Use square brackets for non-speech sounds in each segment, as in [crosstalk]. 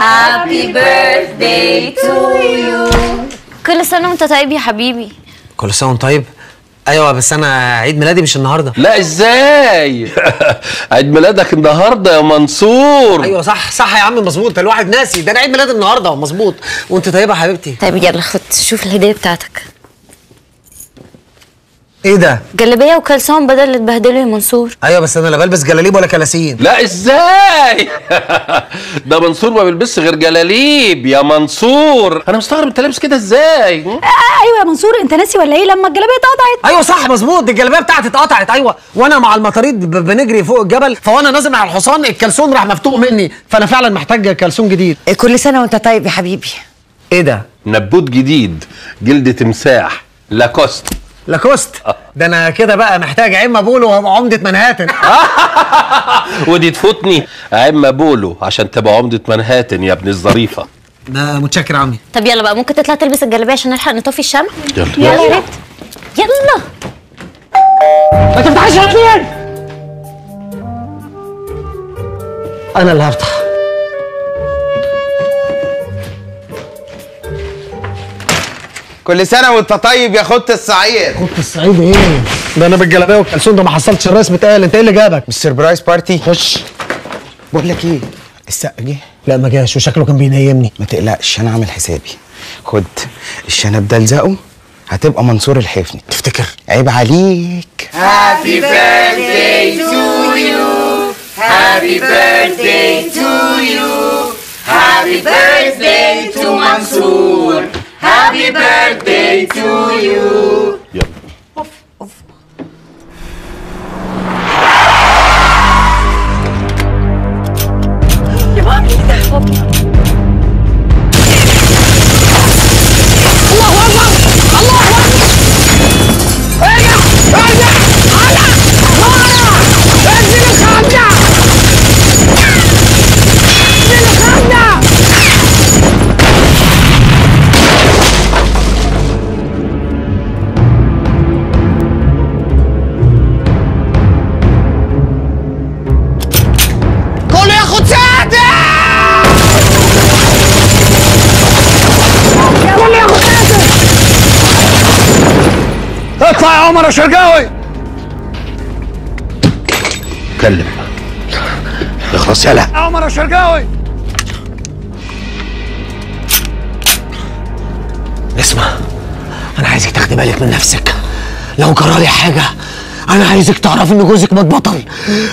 Happy birthday to you. كل سنة وانت طيب يا حبيبي. كل سنة وانت طيب؟ أيوه بس أنا عيد ميلادي مش النهارده. لا إزاي؟ [laughs] عيد ميلادك النهارده يا منصور. أيوه صح صح يا عم مظبوط. الواحد ناسي. ده أنا عيد ميلادي النهارده. مظبوط. وانت طيبه يا حبيبتي؟ طيب يلا خد شوف الهدية بتاعتك. إيه ده؟ جلابية وكلسون بدل اللي اتبهدلوا يا منصور. أيوه بس أنا لا بلبس جلاليب ولا كلاسين. لا إزاي؟ [laughs] ده منصور ما بيلبسش غير جلاليب يا منصور. أنا مستغرب أنت لابس كده إزاي؟ أيوه يا منصور أنت ناسي ولا إيه؟ لما الجلابية اتقطعت. أيوه صح مظبوط دي الجلابية بتاعتي اتقطعت أيوه. وأنا مع المطاريد بنجري فوق الجبل فوأنا نازل على الحصان الكلسون راح مفتوق مني فأنا فعلا محتاج كلسون جديد. كل سنة وأنت طيب يا حبيبي. إيه ده؟ نبوت جديد جلد تمساح لاكوست. لاكوست. ده أنا كده بقى محتاج عمه بولو وأبقى عمدة منهاتن [laughs] ودي تفوتني. عم بولو عشان تبقى عمدة منهاتن يا ابن الظريفة. ده متشكر عمي. طب يلا بقى ممكن تطلع تلبس الجلابية عشان نلحق نطفي الشمع؟ يلا. يلا يا ريت. يلا. ما تفتحش يا أنا اللي هفتح. كل سنة وانت طيب يا خط الصعيد. خط الصعيد إيه؟ ده أنا بالجلابية والكلسون ده ما حصلتش الرسم اتقال انت إيه اللي جابك؟ مش surprise party. خش. بقول لك إيه؟ السقا جه. لا ما جاش. وشكله كان بينيمني. ما تقلقش أنا عامل حسابي. خد الشنب ده الزقه هتبقى منصور الحفني. تفتكر؟ عيب عليك. Happy birthday to you. Yep. Off, off. Yaman gitti. Hop. عمر يا شرقاوي اتكلم اخلص يلا. يا عمر يا شرقاوي. اسمع أنا عايزك تاخدي بالك من نفسك. لو جرالي حاجة أنا عايزك تعرف إن جوزك مات بطل.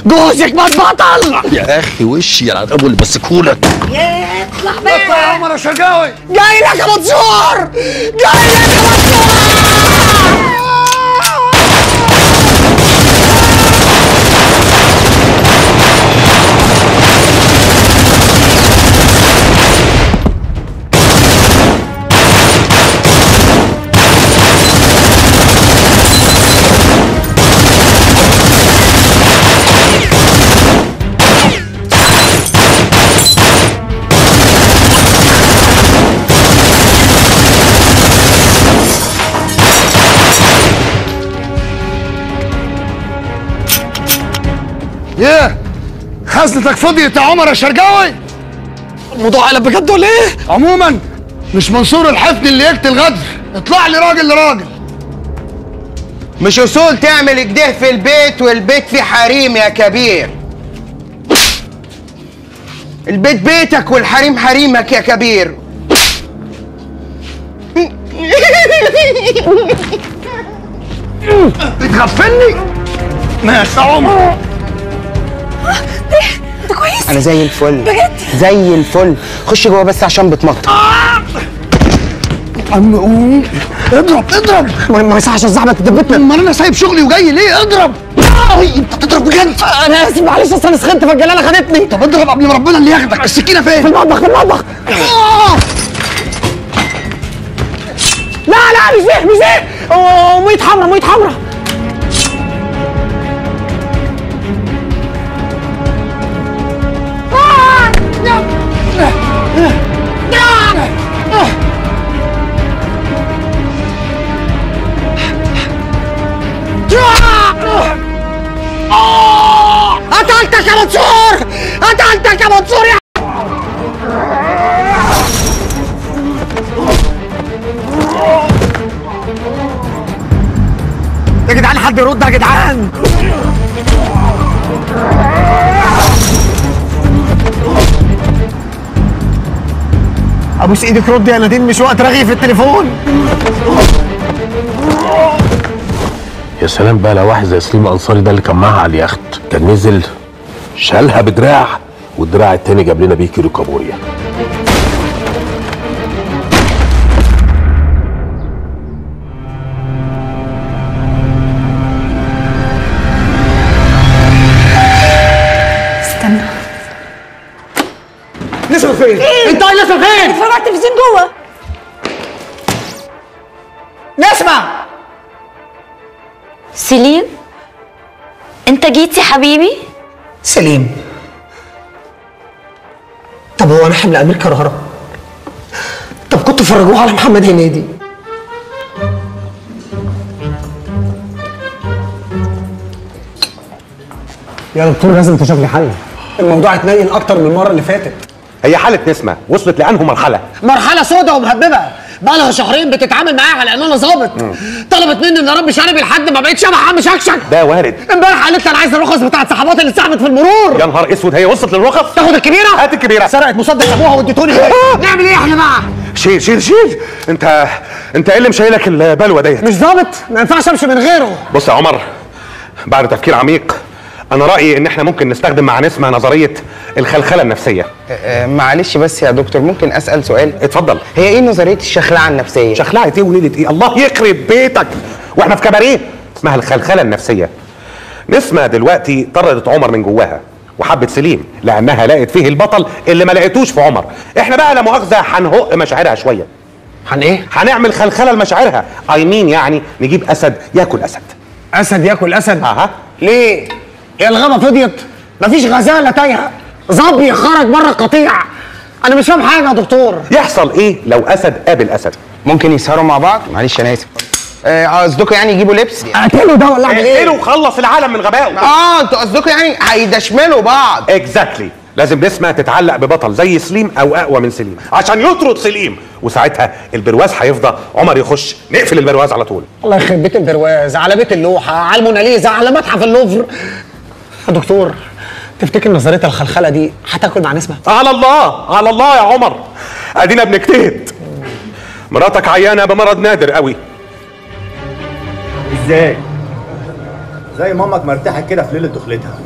جوزك مات بطل! يا أخي وشي يا ابو اللي مسكهولك اطلع يا عمر يا شرقاوي. جاي لك يا منصور جاي لك يا منصور خزنتك فضيت يا عمر يا شرقاوي؟ الموضوع قلب بجد ولا إيه؟ عموما مش منصور الحفني اللي يقتل غدر. اطلع لي راجل لراجل. مش أصول تعمل كده في البيت والبيت فيه حريم يا كبير. البيت بيتك والحريم حريمك يا كبير. بتغفلني ماشي يا عمر. انت كويس؟ أنا زي الفل. بجد؟ زي الفل. خش جوه بس عشان بتمطر. عم قوم اضرب اضرب. ما ما يصحش الزحمة تدبتنا. أمال أنا سايب شغلي وجاي ليه؟ اضرب. أنت تضرب بجد؟ أنا آسف معلش أصل أنا سخنت فالجلالة خدتني. طب اضرب قبل ما ربنا اللي ياخدك. السكينة في فين المطبخ في المطبخ. لا لا مش فيه مش فيه. أوه، ميت حمرا ميت حمرا. يا منصور قتلتك يا منصور يا يا جدعان حد يرد يا جدعان؟ ابوس إيدك رد يا نادين مش وقت رغي في التليفون. يا سلام بقى لو واحد زي سليم الانصاري ده اللي كان معاها على اليخت كان نزل شالها بدراع والدراع التاني جاب لنا بيه كيلو كابوريا. استنى. نسمة فين؟ انت يا نسمة فين؟ اتفرج على التلفزيون جوه. نسمة سليم انت جيت يا حبيبي؟ سليم. طب هو أنا حمل أمير كرهرة؟ طب كنتوا فرجوها على محمد هنيدي؟ يا دكتور لازم تشوف لي حل. الموضوع اتنين أكتر من المرة اللي فاتت. هي حالة نسمة وصلت لأنه مرحلة. مرحلة سودة ومهببة. بقى لها شهرين بتتعامل معايا على ان أنا ظابط. طلبت مني ان اربي شنبي لحد ما بقيت شبه عم شكشك. ده وارد. امبارح قالت لي أنا عايز الرخص بتاعت صحابات اللي اتسحبت في المرور. يا نهار اسود هي وصلت للرخص؟ تاخد الكبيرة. هات الكبيرة. سرقت مسدس أبوها واديتوني نعمل إيه إحنا بقى؟ شيل شيل شيل. انت انت إيه اللي مشايلك البلوة ديت؟ مش ظابط. ما ينفعش أمشي من غيره. بص يا عمر بعد تفكير عميق أنا رأيي إن إحنا ممكن نستخدم مع نسمة نظرية الخلخلة النفسية. معلش بس يا دكتور ممكن أسأل سؤال؟ اتفضل. هي إيه نظرية الشخلعة النفسية؟ شخلعة إيه وليله إيه؟ الله يخرب بيتك. وإحنا في كباريه اسمها الخلخلة النفسية. نسمة دلوقتي طردت عمر من جواها وحبت سليم لأنها لقت فيه البطل اللي ما لقيتوش في عمر. إحنا بقى لا مؤاخذة هنهق مشاعرها شوية. عن إيه؟ هنعمل خلخلة لمشاعرها. اي مين يعني نجيب أسد ياكل أسد. أسد ياكل أسد؟ أها. ليه؟ هي الغابة فضيت. مفيش غزالة تايهة. ظبي خرج بره القطيع أنا مش فاهم حاجة يا دكتور. يحصل إيه لو أسد قابل أسد؟ ممكن يسهروا مع بعض؟ معلش أنا آسف. آه، قصدكم يعني يجيبوا لبس؟ اقتله ده ولا اعمل اقتله إيه وخلص العالم من غبائه. آه أنتوا قصدكم يعني هيدشملوا بعض. exactly لازم نسمة تتعلق ببطل زي سليم أو أقوى من سليم عشان يطرد سليم. وساعتها البرواز هيفضى. عمر يخش نقفل البرواز على طول. الله يخرب بيت البرواز على بيت اللوحة على الموناليزا على متحف اللوفر. يا دكتور تفتكر نظرية الخلخلة دي هتاكل مع نسمة؟ على الله على الله يا عمر. أدينا بنجتهد مراتك عيانة بمرض نادر قوي. إزاي؟ زي مامك مرتاحة كده في ليلة دخلتها.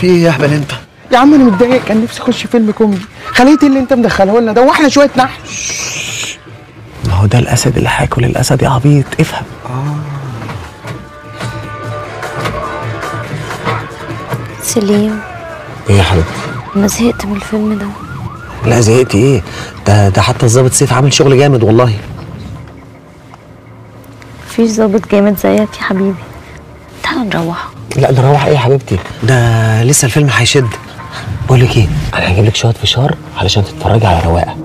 في إيه يا اهبل أنت؟ يا عم أنا متضايق كان نفسي أخش فيلم كوميدي. خليتي اللي أنت مدخله لنا. ده وإحنا شوية نحل. ما هو ده الأسد اللي هياكل الأسد يا عبيط. افهم. سليم. إيه يا حبيبتي؟ أنا زهقت من الفيلم ده. لا زهقت إيه؟ ده ده حتى الظابط سيف عامل شغل جامد والله. مفيش ظابط جامد زيك يا حبيبي. تعال نروح. لا نروح إيه يا حبيبتي؟ ده لسه الفيلم هيشد. بقول لك إيه؟ أنا هجيب لك شوية فشار علشان تتفرجي على رواقة.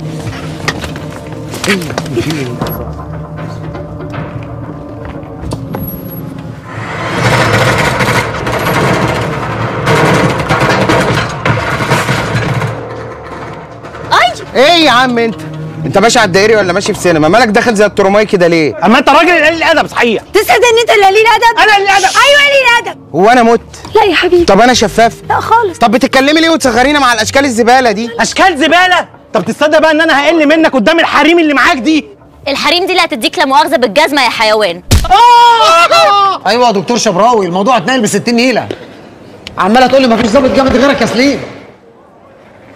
إيه يا عم انت؟ انت ماشي على الدائري ولا ماشي في سينما مالك داخل زي الترماي كده ليه؟ أما أنت راجل قليل الأدب صحيح. تصدق إن أنت اللي قليل ادب أنا قليل ادب أيوه قليل ادب هو أنا مت. لا يا حبيبي. طب أنا شفاف. لا خالص. طب بتتكلمي ليه وتصغرينا مع الأشكال الزبالة دي؟ أشكال زبالة؟ طب تصدق بقى إن أنا هقل منك قدام الحريم اللي معاك دي؟ الحريم دي اللي هتديك لا مؤاخذة بالجزمة يا حيوان. أيوه يا دكتور شبراوي الموضوع اتنقل ب 60 نيلة. عمالة تقول لي مفيش ظابط جامد غيرك يا سليم.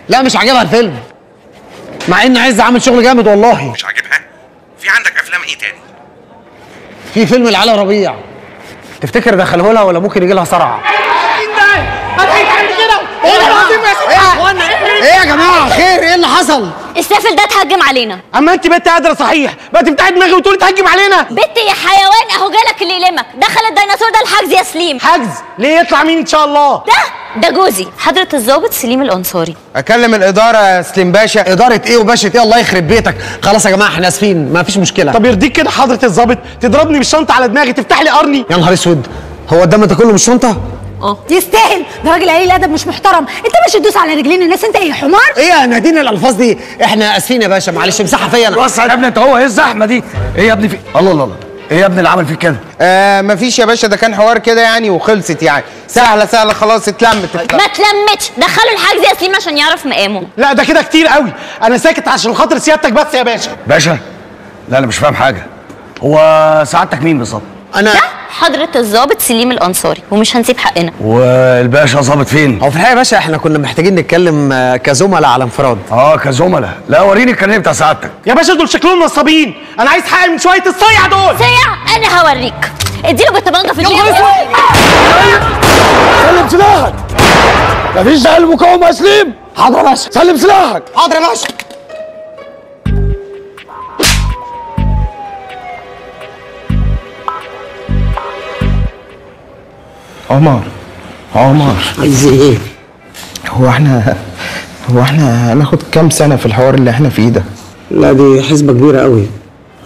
لا مش عاجبها الفيلم. مع ان عز عامل شغل جامد والله. مش عاجبها؟ في عندك أفلام إيه تاني؟ في فيلم العلا ربيع. تفتكر دخله لها ولا ممكن يجي لها صرع إيه يا جماعة؟ خير إيه اللي حصل؟ السافل ده اتهجم علينا. أما أنت بنت قادرة صحيح. بقى تفتحي دماغي وتقولي تهجم علينا. بت يا حيوان أهو جالك اللي يلمك. دخل الديناصور ده الحجز يا سليم. حجز؟ ليه يطلع مين إن شاء الله؟ ده ده جوزي. حضرة الضابط سليم الأنصاري. أكلم الإدارة يا سليم باشا. إدارة إيه وباشا إيه الله يخرب بيتك. خلاص يا جماعة إحنا آسفين. ما فيش مشكلة. طب يرضيك كده حضرة الظابط تضربني بالشنطة على دماغي؟ تفتح لي قرني. يا نهار أسود. هو الدم ده كله مش شنطه آه. يستاهل. ده راجل قليل ادب مش محترم. أنت مش تدوس على رجلين الناس. أنت إيه حمار؟ إيه يا نادين الألفاظ دي؟ إحنا آسفين يا باشا. معلش امسحها فيا أنا. بص يا ابني أنت هو إيه الزحمة دي؟ إيه يا ابني في الله الله الله. إيه يا ابني اللي عمل فيك كده؟ آه مفيش يا باشا. ده كان حوار كده يعني وخلصت يعني. سهلة سهلة خلاص اتلمت. ما تلمتش دخلوا الحجز يا سليم عشان يعرف مقامه. لا ده كده كتير قوي. أنا ساكت عشان خاطر سيادتك بس يا باشا. باشا لا أنا مش فاهم حاجة. هو سعادتك مين بالظبط؟ أنا ده حضرة الضابط سليم الأنصاري ومش هنسيب حقنا. والباشا ظابط فين؟ هو في الحقيقة يا باشا إحنا كنا محتاجين نتكلم آه، كزملاء على انفراد. آه كزملاء. لا وريني الكارنيه بتاع سعادتك. يا باشا دول شكلهم نصابين. أنا عايز حقي من شوية الصيع دول. سيع أنا هوريك. اديله بالطبنجة في الجيب. سلم سلاحك. مفيش داعي للمقاومه يا سليم. حاضر يا باشا. سلم سلاحك. حاضر يا باشا. عمر عمر. عايز إيه هو إحنا هو إحنا هناخد كام سنة في الحوار اللي إحنا فيه ده؟ لا دي حسبة كبيرة قوي.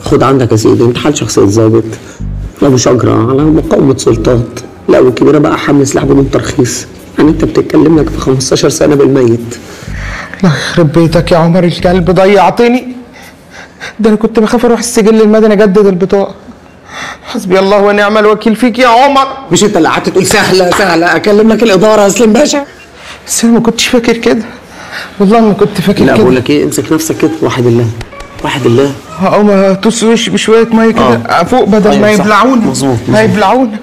خد عندك يا سيدي امتحان شخصية ضابط لا مشاجرة على مقاومة سلطات. لا والكبيرة بقى حمل سلاح بدون ترخيص. يعني انت بتتكلم لك في 15 سنة بالميت. الله يخرب بيتك يا عمر الكلب ضيعتني. ده أنا كنت بخاف أروح السجل المدني اجدد البطاقة. حسبي الله ونعم الوكيل فيك يا عمر. مش انت اللي قعدت تقول سهلة سهلة اكلم لك الإدارة يا سليم باشا. بس أنا ما كنتش فاكر كده. والله ما كنت فاكر لا كده. بقول لك إيه امسك نفسك كده واحد الله واحد الله. هقوم اطص وشي بشوية مية كده فوق بدل أيوة ما. يبلعونا. مظبوط، ما. يبلعونا.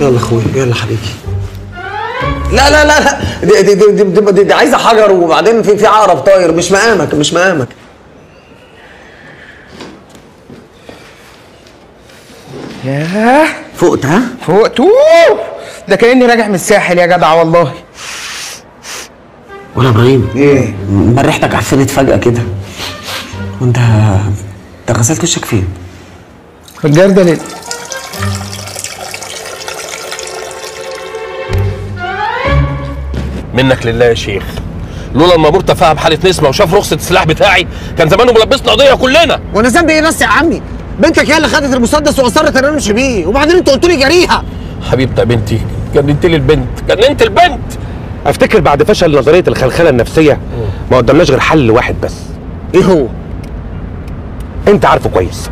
يلا اخويا يلا حبيبي. لا لا لا لا. دي دي دي, دي, دي, دي, دي عايزة حجر وبعدين في في عقرب طاير مش مقامك مش مقامك. ياه. فقت ها؟ أوه. ده كأني راجع من الساحل يا جدع والله. ولا إبراهيم إيه؟ ما ريحتك عفنت فجأة كده. وأنت أنت غسلت وشك فين؟ الجردة ليه منك لله يا شيخ. لولا المامور تفهم حاله نسمة وشاف رخصة السلاح بتاعي كان زمانه ملبسنا قضية كلنا. وأنا ذنبي إيه بس يا عمي؟ بنتك هي اللي خدت المسدس وأصرت ان أنا امشي بيه. وبعدين أنت قلت لي جريها. حبيبتي يا بنتي جننت لي البنت جننت البنت. أفتكر بعد فشل نظرية الخلخلة النفسية ما قدامناش غير حل واحد بس. إيه هو؟ أنت عارفه كويس.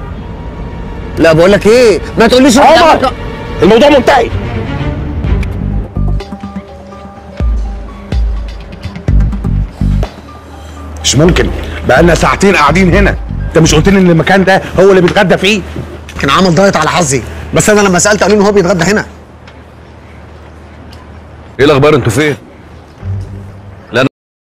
لا بقول لك إيه؟ ما تقوليش عمر! الموضوع منتهي. مش ممكن بقالنا ساعتين قاعدين هنا. انت مش قلت لي ان المكان ده هو اللي بيتغدى فيه؟ كان عمل دايت على حظي. بس أنا لما سألت قالوا لي ان هو بيتغدى هنا. إيه الاخبار أنتوا فين؟